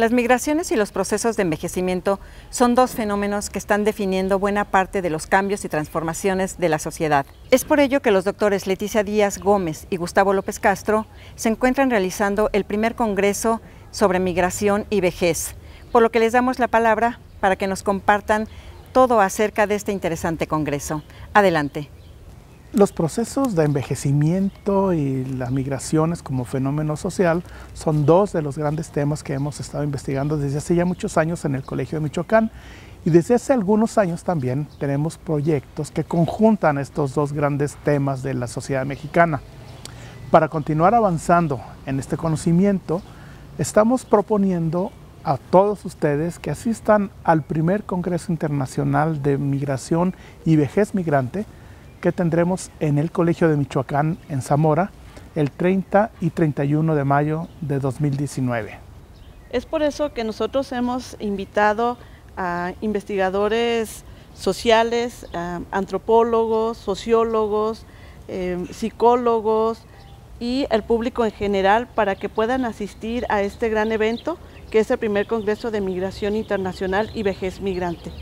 Las migraciones y los procesos de envejecimiento son dos fenómenos que están definiendo buena parte de los cambios y transformaciones de la sociedad. Es por ello que los doctores Leticia Díaz Gómez y Gustavo López Castro se encuentran realizando el primer congreso sobre migración y vejez, por lo que les damos la palabra para que nos compartan todo acerca de este interesante congreso. Adelante. Los procesos de envejecimiento y las migraciones como fenómeno social son dos de los grandes temas que hemos estado investigando desde hace ya muchos años en el Colegio de Michoacán y desde hace algunos años también tenemos proyectos que conjuntan estos dos grandes temas de la sociedad mexicana. Para continuar avanzando en este conocimiento, estamos proponiendo a todos ustedes que asistan al primer Congreso Internacional de Migración y Vejez Migrante, que tendremos en el Colegio de Michoacán en Zamora el 30 y 31 de mayo de 2019. Es por eso que nosotros hemos invitado a investigadores sociales, antropólogos, sociólogos, eh, psicólogos y el público en general para que puedan asistir a este gran evento que es el primer Congreso de Migración Internacional y Vejez Migrante.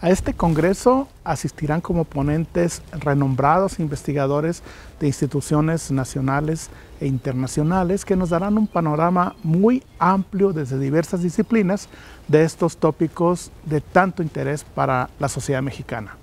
A este congreso asistirán como ponentes renombrados investigadores de instituciones nacionales e internacionales que nos darán un panorama muy amplio desde diversas disciplinas de estos tópicos de tanto interés para la sociedad mexicana.